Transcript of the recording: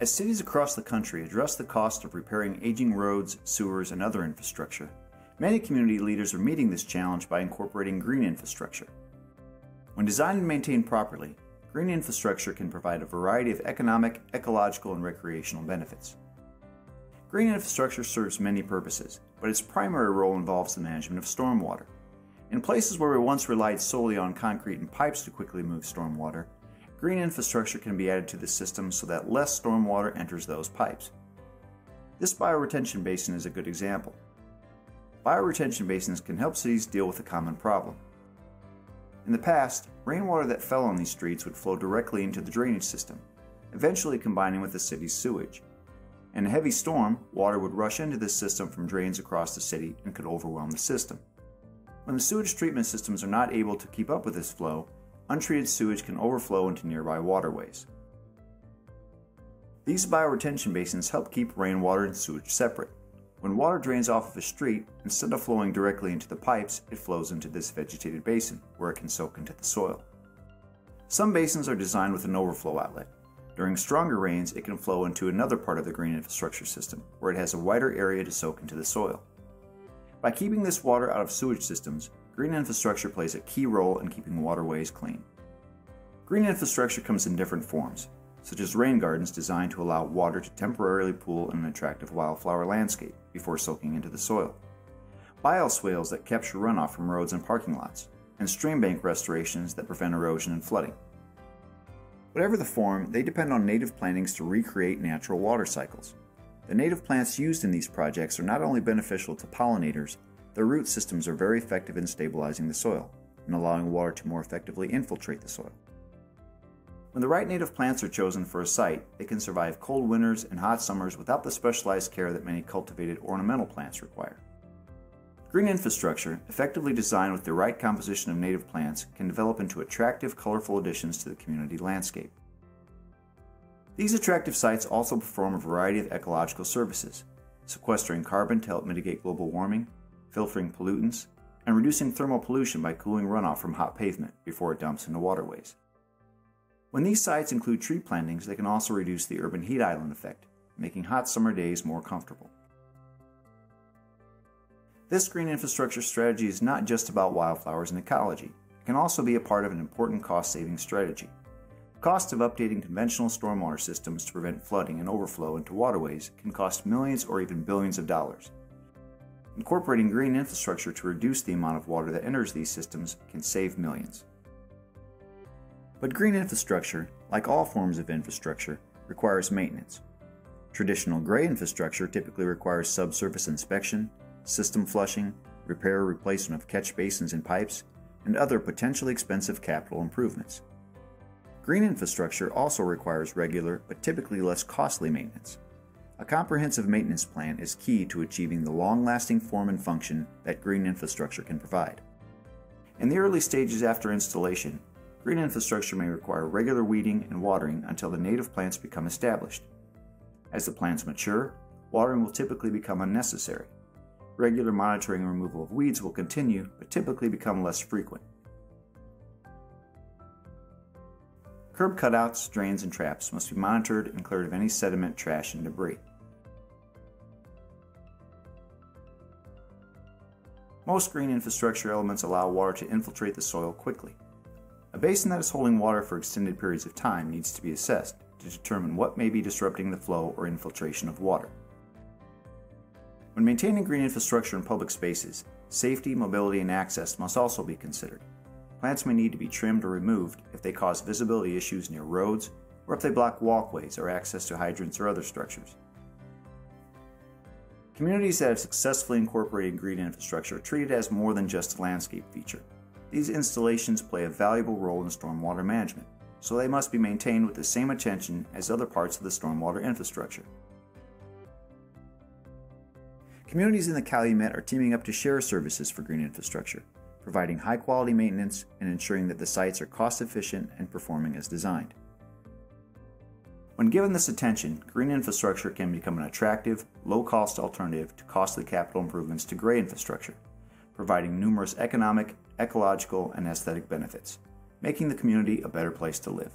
As cities across the country address the cost of repairing aging roads, sewers, and other infrastructure, many community leaders are meeting this challenge by incorporating green infrastructure. When designed and maintained properly, green infrastructure can provide a variety of economic, ecological, and recreational benefits. Green infrastructure serves many purposes, but its primary role involves the management of stormwater. In places where we once relied solely on concrete and pipes to quickly move stormwater, green infrastructure can be added to the system so that less stormwater enters those pipes. This bioretention basin is a good example. Bioretention basins can help cities deal with a common problem. In the past, rainwater that fell on these streets would flow directly into the drainage system, eventually combining with the city's sewage. In a heavy storm, water would rush into this system from drains across the city and could overwhelm the system. When the sewage treatment systems are not able to keep up with this flow, untreated sewage can overflow into nearby waterways. These bioretention basins help keep rainwater and sewage separate. When water drains off of a street, instead of flowing directly into the pipes, it flows into this vegetated basin, where it can soak into the soil. Some basins are designed with an overflow outlet. During stronger rains, it can flow into another part of the green infrastructure system, where it has a wider area to soak into the soil. By keeping this water out of sewage systems, green infrastructure plays a key role in keeping waterways clean. Green infrastructure comes in different forms, such as rain gardens designed to allow water to temporarily pool in an attractive wildflower landscape before soaking into the soil, bioswales that capture runoff from roads and parking lots, and stream bank restorations that prevent erosion and flooding. Whatever the form, they depend on native plantings to recreate natural water cycles. The native plants used in these projects are not only beneficial to pollinators, their root systems are very effective in stabilizing the soil and allowing water to more effectively infiltrate the soil. When the right native plants are chosen for a site, they can survive cold winters and hot summers without the specialized care that many cultivated ornamental plants require. Green infrastructure, effectively designed with the right composition of native plants, can develop into attractive, colorful additions to the community landscape. These attractive sites also perform a variety of ecological services, sequestering carbon to help mitigate global warming, filtering pollutants, and reducing thermal pollution by cooling runoff from hot pavement before it dumps into waterways. When these sites include tree plantings, they can also reduce the urban heat island effect, making hot summer days more comfortable. This green infrastructure strategy is not just about wildflowers and ecology. It can also be a part of an important cost-saving strategy. The cost of updating conventional stormwater systems to prevent flooding and overflow into waterways can cost millions or even billions of dollars. Incorporating green infrastructure to reduce the amount of water that enters these systems can save millions. But green infrastructure, like all forms of infrastructure, requires maintenance. Traditional gray infrastructure typically requires subsurface inspection, system flushing, repair or replacement of catch basins and pipes, and other potentially expensive capital improvements. Green infrastructure also requires regular but typically less costly maintenance. A comprehensive maintenance plan is key to achieving the long-lasting form and function that green infrastructure can provide. In the early stages after installation, green infrastructure may require regular weeding and watering until the native plants become established. As the plants mature, watering will typically become unnecessary. Regular monitoring and removal of weeds will continue, but typically become less frequent. Curb cutouts, drains, and traps must be monitored and cleared of any sediment, trash, and debris. Most green infrastructure elements allow water to infiltrate the soil quickly. A basin that is holding water for extended periods of time needs to be assessed to determine what may be disrupting the flow or infiltration of water. When maintaining green infrastructure in public spaces, safety, mobility, and access must also be considered. Plants may need to be trimmed or removed if they cause visibility issues near roads or if they block walkways or access to hydrants or other structures. Communities that have successfully incorporated green infrastructure are treated as more than just a landscape feature. These installations play a valuable role in stormwater management, so they must be maintained with the same attention as other parts of the stormwater infrastructure. Communities in the Calumet are teaming up to share services for green infrastructure, providing high quality maintenance and ensuring that the sites are cost efficient and performing as designed. When given this attention, green infrastructure can become an attractive, low-cost alternative to costly capital improvements to gray infrastructure, providing numerous economic, ecological, and aesthetic benefits, making the community a better place to live.